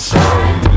sound